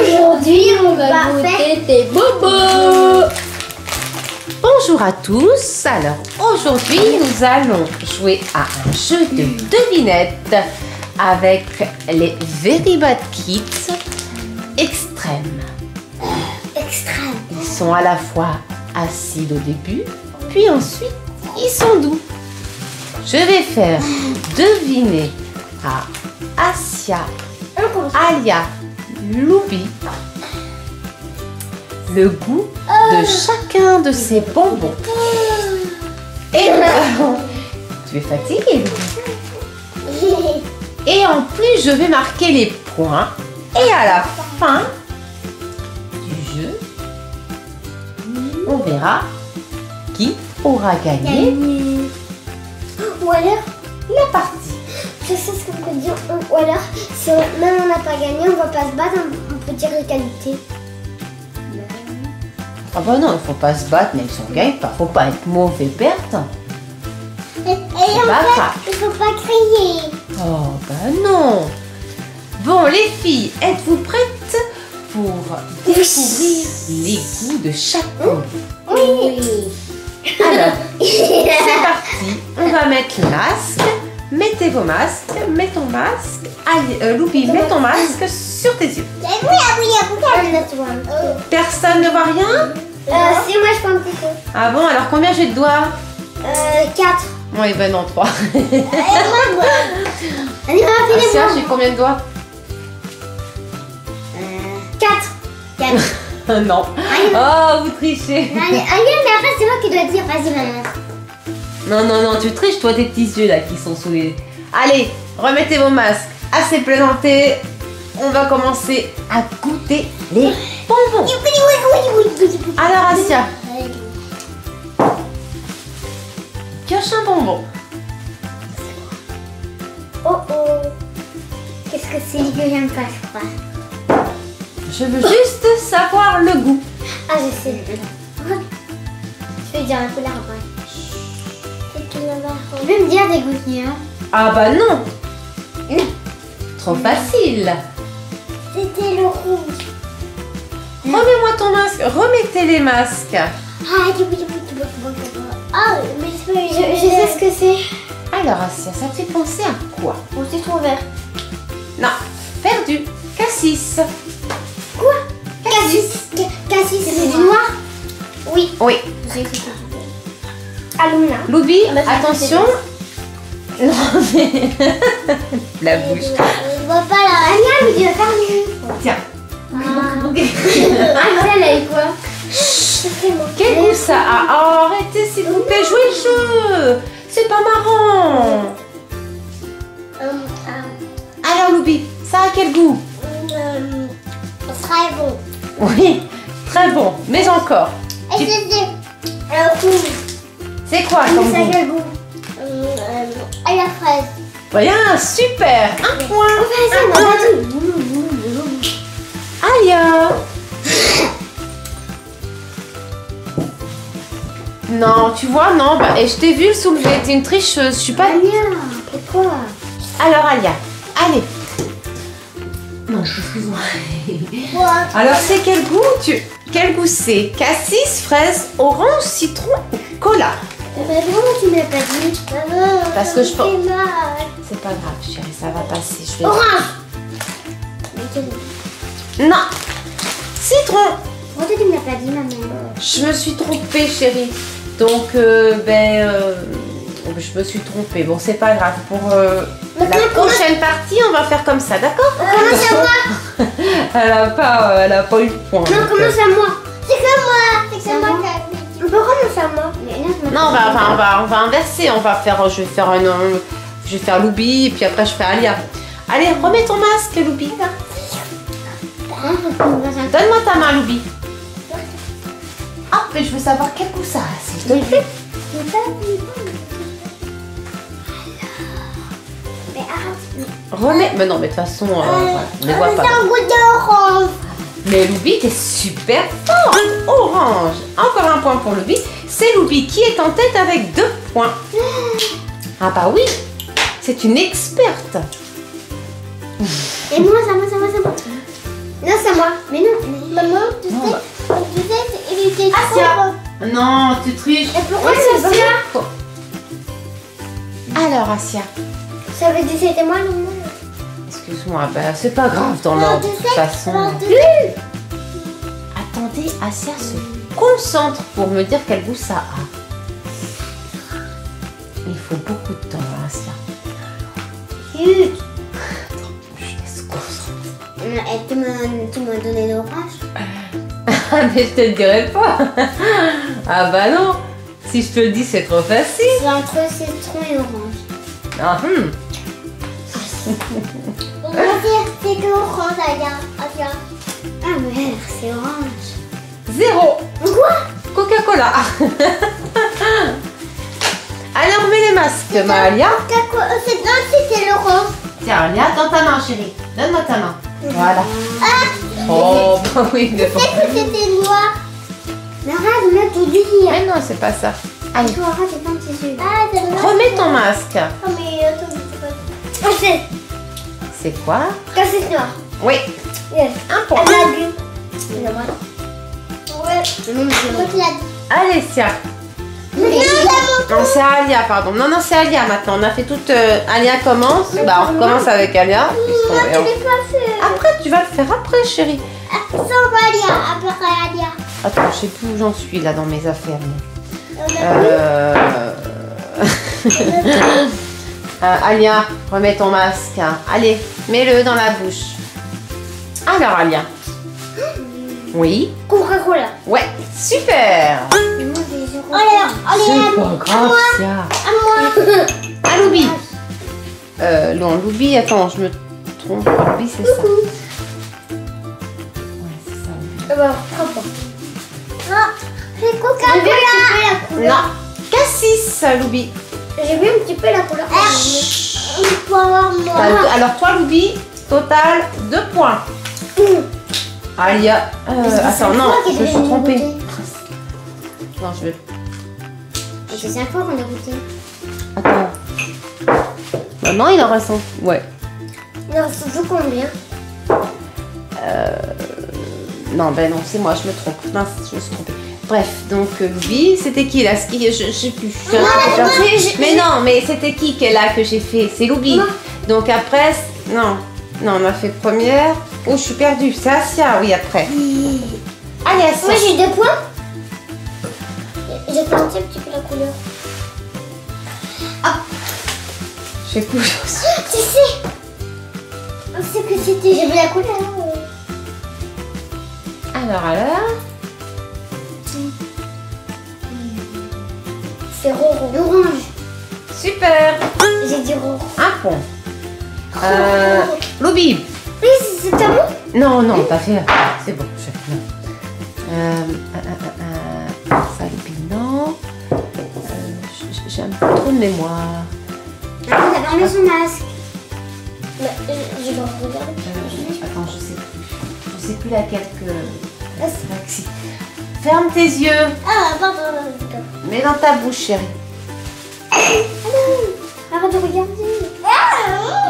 Aujourd'hui, on va goûter tes bobos. Bonjour à tous. Alors aujourd'hui, nous allons jouer à un jeu de devinette avec les Very Bad Kids extrêmes. Extrême. Ils sont à la fois acides au début, puis ensuite ils sont doux. Je vais faire deviner à Asia. Alia, Loubi le goût de chacun de ces bonbons. Et allons- Tu es fatigué, Loubi Et en plus, je vais marquer les points. Et à la fin du jeu, on verra qui aura gagné Ou alors, la partie. je sais ce qu'on peut dire. Ou alors, si on- même on n'a pas gagné, on va pas se battre, on, peut dire égalité. Ah bah non, il faut pas se battre, même si on gagne pas. Faut pas être mauvais perdant. Et, et en Bah, fait, il faut pas crier. Oh bah non. Bon les filles, êtes-vous prêtes pour découvrir les goûts de chaque bonbon Oui. Alors, c'est parti. On va mettre le masque. Mettez vos masques. Mets ton masque. Allez, euh, Loupi, mets ton masque sur tes yeux. Euh, Personne ne voit rien? Si moi je prends un petit peu. Ah bon, alors combien j'ai de doigts? Euh, 4. Oui, ben non, trois. Allez, rappelez-moi. Asia, j'ai combien de doigts? 4. 4. Non. Oh, vous trichez. Allez, allez, mais après c'est moi qui dois dire. Vas-y, maman. Non, non, non, tu triches, toi, tes petits yeux là qui sont sous les. Allez, remettez vos masques. Assez plaisanté. On va commencer à goûter les bonbons. Alors, Asia, pioche un bonbon. Oh oh. Qu'est-ce que c'est que j'aime pas, je crois. Je veux juste savoir le goût. Ah, je sais. Je vais dire la couleur après. Tu peux me dire des goûts Ah bah non. Trop facile. C'était le rouge. Remets-moi ton masque. Remettez les masques. Ah. Ah, mais je, je, sais ce que c'est. Alors, Asia, ça te fait penser à quoi? Mon citron vert. Non, perdu. Cassis. Quoi? Cassis. Cassis, c'est du noir? Oui. Oui. Alumna. Loubi, attention. Non, mais. La bouche. Je vois pas la mais tu vas faire. Tiens. Ah, elle a eu quoi? Quel goût ça a Oh, arrêtez s'il vous plaît, jouez le jeu C'est pas marrant Euh, euh, Alors, Loubi, ça a quel goût? Euh, Très bon. Oui, très bon, mais encore. Et euh. C'est quoi comme goût euh, À la fraise. Bien, super. Un point. Un point. Alia Non, tu vois, non, bah, et je t'ai vu le soulever, t'es une tricheuse, je suis pas... Anya, pourquoi Alors, Alia, allez. Non, excuse-moi. Quoi Alors, c'est quel goût tu... Quel goût c'est? Cassis, fraise, orange, citron ou cola? Mais pourquoi tu m'as pas dit Parce que je pense-. C'est pas grave, chérie, ça va passer. Je vais... Orange Non Citron Pourquoi tu m'as pas dit, maman? Je me suis trompée, chérie. Donc, euh, ben... euh, je me suis trompée. Bon, c'est pas grave. Pour euh, la prochaine partie, on va faire comme ça, d'accord? Comment c'est moi? Elle a pas, elle a pas eu le point. Non, c'est à moi? C'est que moi C'est que moi non, c'est à moi Non, on va, enfin, on va, on va inverser. On va faire, je vais faire un, je vais faire Loubi et puis après je ferai Alia. Allez, remets ton masque, Loubi. Donne-moi ta main, Loubi. Ah, mais je veux savoir quel goût ça a, s'il te plaît. Remets. Mais non, mais de toute façon, euh, voilà, on les voit C'est pas. un goût d'orange Mais Loubi, t'es super fort. Orange. Encore un point pour Loubi. C'est Loubi qui est en tête avec deux points. Ah bah oui, c'est une experte. Et moi, ça moi, ça moi, ça moi Non, c'est moi. Mais non. Maman, tu Non, bah. tu sais, il était Asia Non, tu triches. Et pourquoi c'est Asia Alors, Asia, Ça veut dire que c'était moi le nom. Excuse-moi, bah, c'est pas grave dans l'ordre. De toute façon. Attendez, Asia se concentre pour me dire quel goût ça a. Il faut beaucoup de temps, hein, Asia. Chut. Je laisse concentrer. Euh, Tu m'as tu m'as donné l'orange. Ah, mais je te le dirai pas. ah bah non. Si je te le dis, c'est trop facile. C'est entre citron et orange. Ah, hum. On c'est orange, regarde. Regarde. Ah merde, c'est orange. Zéro. Quoi Coca-Cola. Alors, mets les masques. Coca- euh, c'est- Non, c'était l'orange. Tiens, Alia, dans ta main, chérie. Donne-moi ta main. Voilà. Oh, bah oui, mais bon. C'est que c'était noir. Mais arrête de tout dire. Mais non, c'est pas ça. Allez, Toi, arrête de prendre tes yeux. Ah, c'est noir. remets ton masque. Ah, mais attends, c'est pas. C'est. C'est quoi Cassette noire. Oui, Yes. un point. Elle l'a. Ouais. Non, mais c'est moi qui l'a dit. Allez, Sia. Mais non, c'est Non, c'est Alia, pardon. Non, non, c'est Alia maintenant. On a fait toute. euh, Alia commence. Bah, on recommence avec Alia. puisqu'on- Moi, et tu on- l'as pas fait. Après, tu vas le faire après, chérie. Sans Alia, après Alia. Attends, je sais plus où j'en suis là dans mes affaires. a Euh... Euh, Alia, remets ton masque. Allez, mets-le dans la bouche. Alors, Alia. Oui. Coca-Cola. Ouais, super. Allez, C'est pas grave, Sia. à moi. Ah, Loubi. Euh, non, Loubi, attends, je me trompe. Loubi, c'est ça. Ouais, c'est ça. Prends pas. Ah, c'est Coca-Cola. Non, Cassis, Loubi. J'ai vu un petit peu la couleur. Moi. T'as- Alors, toi, Loubi, total 2 points. Alia. euh, attends, non, je me suis trompée. Non, je vais. C'est cinq fois qu'on a goûté. Attends. Maintenant, il en reste un. Ouais. Non, c'est tout combien? Non, ben non, c'est moi, je me trompe. Mince, je me suis trompée. Bref, donc euh, Loubi, c'était qui là? Qui- je, je sais plus. je perdue. Mais non, mais c'était qui qu'elle a que j'ai fait? C'est Loubi. Donc après, non, non, on a fait première. Oh, je suis perdue. C'est Asia, oui, après. Allez, Asia. Moi j'ai deux points. J'ai planté un petit peu la couleur. Je sais plus. où j'en suis. Tu sais C'est que c'était. J'ai vu la couleur. Alors, alors. C'est roro. Orange. Super. J'ai dit roro. Un point. Euh, Loubi. Oui, c'est à moi Non, non, t'as fait. C'est bon, je. Euh, euh, euh, J'ai un peu trop de mémoire. Ah, vous avez enlevé son masque. Bah, je vais regarder. Euh, attends, je sais plus. Je sais plus laquelle que. Ferme tes yeux. Ah, pardon. Mets dans ta bouche, chérie. Arrête de regarder. Et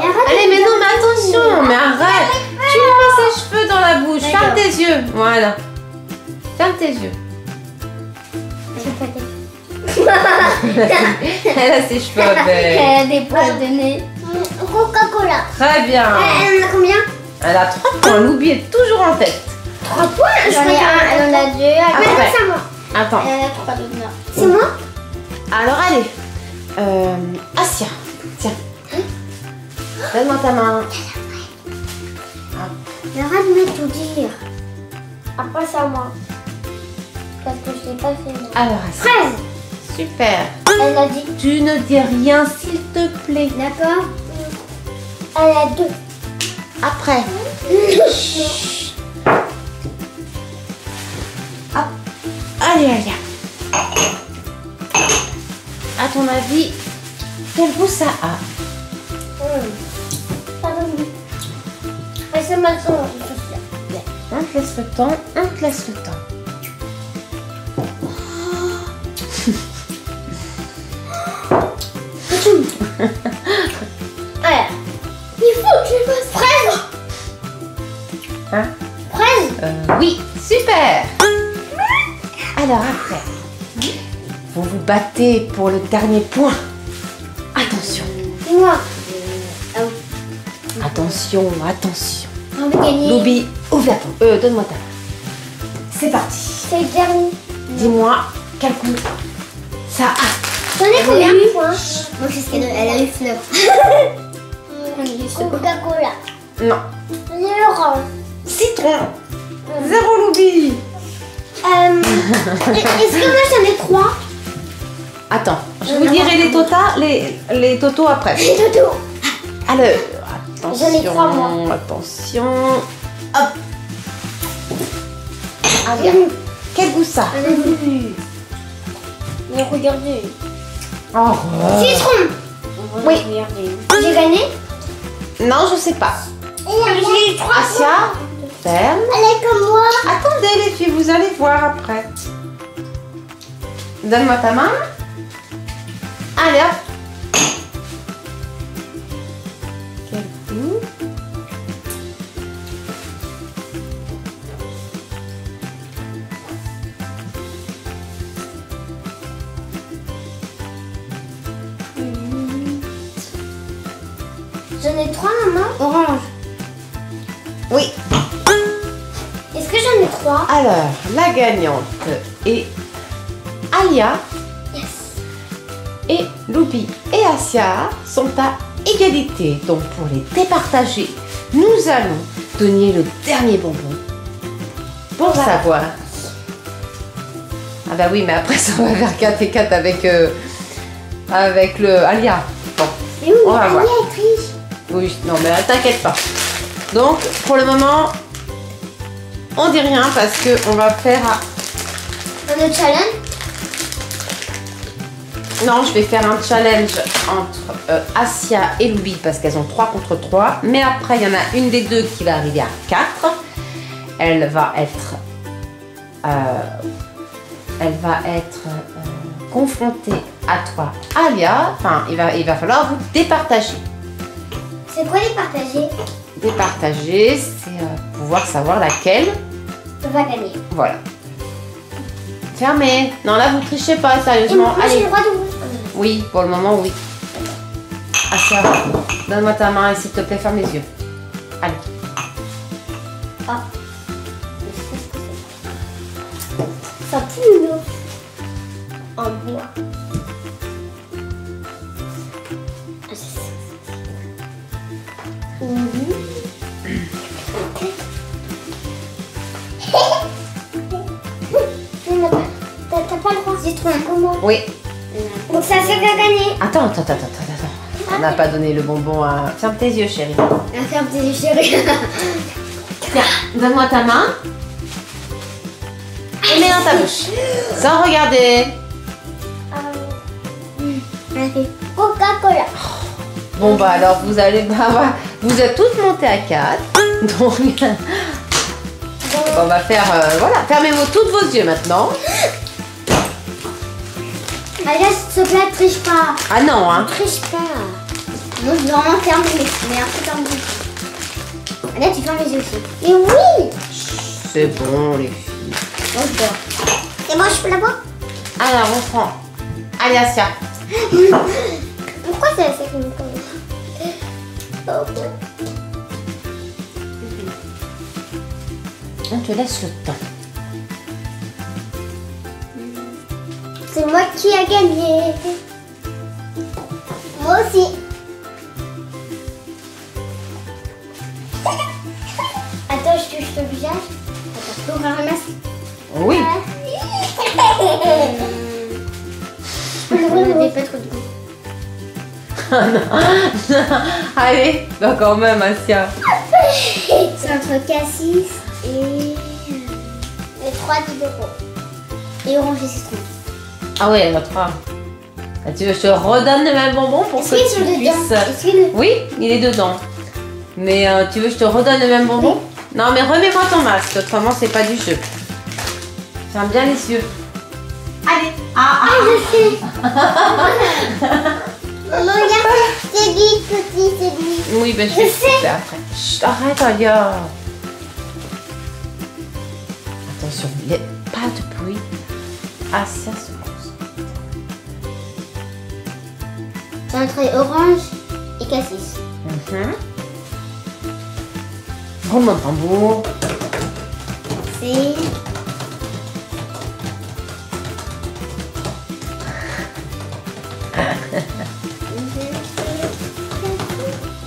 arrête Allez, de mais non, mais attention, mais arrête. Tu mets ses cheveux dans la bouche. Ferme tes yeux. Voilà. Ferme tes yeux. Je Elle a ses cheveux à belle. Elle a des poils de nez. Coca-Cola. Très bien. Elle en a combien? Elle a 3 points. L'oubli est toujours en tête. 3 points? Elle en a deux. Après. C'est à moi. Attends. Elle en a 3 d'autres. C'est moi Alors, allez. Euh, Asia. Tiens. Donne-moi ta main. Mais arrête de me tout dire. Après, c'est à moi. Parce que je l'ai pas fait. Alors, Asia. 13 Super. Elle a dit. Tu ne dis rien, s'il te plaît. D'accord Elle a 2. Après. Allez. À ton avis, quel goût ça a Pardon. Et c'est maintenant. On te laisse le temps, on te laisse le temps. Battez pour le dernier point. Attention, moi. attention, attention. Loubi, ouvre la porte. Euh, donne-moi ta main. C'est parti. C'est le dernier. Dis-moi quel coup ça a. J'en ai combien de points Moi, c'est ce qu'elle elle a eu fleur. Coca-Cola. Non. L'orange. Citron. Zéro Loubi. Euh, Est-ce que moi j'en ai trois? Attends, je vous dirai les, tota, les, les totaux après. Les dodo. Alors, attention. J'en ai trois, moi. Attention. Hop. Allez, quel goût ça Mais regardez. Oh, Citron. Oui. Regardez. J'ai gagné Non, je sais pas. J'ai eu trois Asia, ferme. Elle est comme moi. Attendez les filles, vous allez voir après. Donne-moi ta main. Allez hop. Quel goût J'en ai trois, maman. Orange. Oui. Est-ce que j'en ai trois? Alors, la gagnante est Alia Loubi et Asia sont à égalité. Donc pour les départager, nous allons donner le dernier bonbon pour Voilà. savoir. Ah bah oui, mais après ça va faire 4 et 4 avec, euh, avec le Alia. Bon, Mais oui, On va voir. oui, non mais t'inquiète pas. Donc pour le moment, on dit rien parce que on va faire Un autre challenge Non, je vais faire un challenge entre euh, Asia et Louis parce qu'elles ont 3 contre 3. Mais après, il y en a une des deux qui va arriver à 4. Elle va être. euh, elle va être euh, confrontée à toi, Alia. Enfin, il va, il va falloir vous départager. C'est quoi les partager? Départager, c'est euh, pouvoir savoir laquelle. On va gagner. Voilà. Fermez. Non, là, vous trichez pas, Et sérieusement. moi, j'ai Allez. Oui, pour le moment, oui. Asia, donne-moi ta main et s'il te plaît, ferme les yeux. Allez. Ah. Ça pue, l'eau. En bois. T'as pas le droit. Citron. Oui. Donc ça c'est qu'à gagner. Attends, attends, attends, attends, attends. On n'a pas donné le bonbon à. Ferme tes yeux, chérie. La ferme tes yeux, chérie. Tiens, donne-moi ta main. Et mets dans ta bouche. Sans regarder. Elle fait Coca-Cola. Bon, bah alors, vous allez. Bah, voilà. Vous êtes toutes montées à 4. Donc, on va faire. euh, voilà, fermez-vous toutes vos yeux maintenant. Allez, s'il te plaît, triche pas. Ah non, hein. Triche pas. Non, je dois vraiment fermer, mais un peu fermé. Là, tu fermes les yeux aussi. Mais oui C'est bon, les filles. Bois. C'est bon, je peux la boire? Alors, on prend. Allez, Asia. Pourquoi c'est la seconde. On te laisse le temps. C'est moi qui a gagné. Moi aussi. Attends, je touche ton visage. Attends, je peux ouvrir un masque Oui. Mais pas trop de goût. Allez, bah quand même, Asia. C'est entre cassis et les trois libéraux. Et orange et citron. Ah ouais, il y en a trois. Ah, tu veux que je te redonne le même bonbon pour que tu puisses... Le- Oui, il est dedans. Mais euh, tu veux que je te redonne le même bonbon Non, mais remets-moi ton masque, autrement c'est pas du jeu. Ferme bien les yeux. Allez. Ah, Ah, je sais Maman, regarde, c'est lui, petit, c'est lui. Oui, ben je Je vais sais. après. Chut, arrête, Alia. Attention, il y a pas de bruit. Asia se Entre orange et cassis. Mhm. Roulement de tambour. C'est.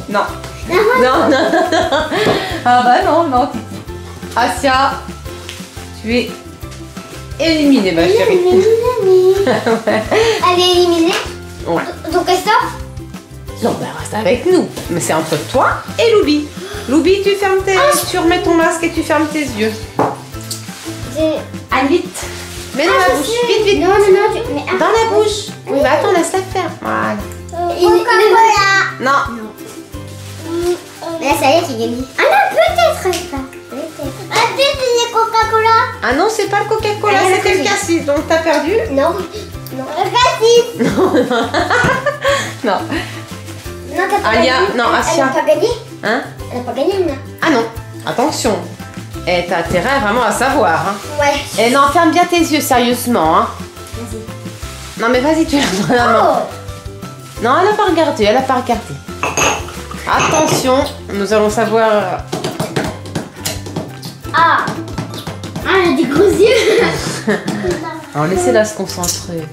Non. Non, non, non. Ah bah non, non. Asia, tu es éliminée, ma chérie. Elle est éliminée. Ouais. Elle sort Non, bah reste avec nous. Mais c'est entre toi et Loubi. Loubi, tu fermes tes... Tu remets ton masque et tu fermes tes yeux. Allez, vite. Mets dans Ah, la bouche. sais. Vite, vite. Non, non, non. tu- mais- Dans la bouche. Oui, bah attends, laisse-la faire. Voilà. Il- il- Non. Mais là, ça y est, j'ai gagné. Ah non, peut-être. Peut-être. Ah, c'est Coca-Cola. Ah non, c'est pas le Coca-Cola, Ah, c'était le le cassis. Donc t'as perdu Non. Non. Le cassis. Non. Non, t'as pas Alia, gagné. non, Elle- Asia. Elle n'a pas gagné. Hein Elle n'a pas gagné, non. Ah non. Attention. Et t'as intérêt vraiment à savoir. Hein. Ouais. Et non, ferme bien tes yeux, sérieusement. Hein. Vas-y. Non, mais vas-y, tu l'as dans la main. Oh. Non, elle a pas regardé, elle a pas regardé. Attention, nous allons savoir. Ah. Ah, elle a des gros yeux. Alors laissez-la se concentrer.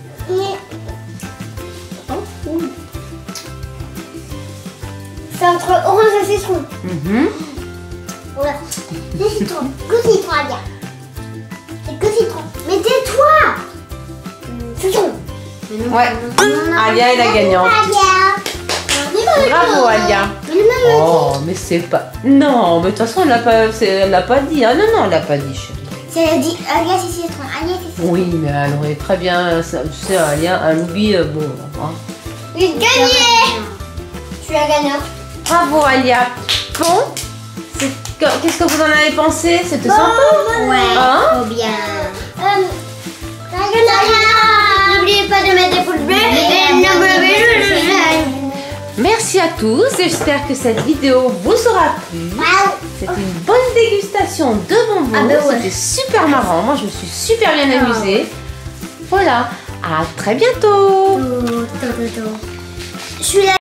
Citron. Mhm. Ouais. C'est citron. Que citron, Alia. C'est que citron. Mais tais-toi. Citron. Ouais. Alia est la gagnante. Bravo, Alia. Oh, mais c'est pas. Non, mais de toute façon, elle l'a pas, c'est- elle l'a pas dit. Ah non, non, elle l'a pas dit, chérie. Si elle a dit Alia, c'est citron. Alia, c'est citron. Oui, mais elle aurait très bien. ça- Tu sais, Alia, un loubi, euh, bon. hein. J'ai gagné. Je suis la gagnante. Bravo, Alia. Bon. Qu'est-ce que vous en avez pensé? C'était sympa Ouais. Hein? Trop bien. Euh, N'oubliez pas de mettre des pouces bleus et Merci à tous. J'espère que cette vidéo vous aura plu. C'était une bonne dégustation de bonbons. Ah ben ouais. C'était super marrant. Moi, je me suis super bien amusée. Voilà. À très bientôt. Je suis la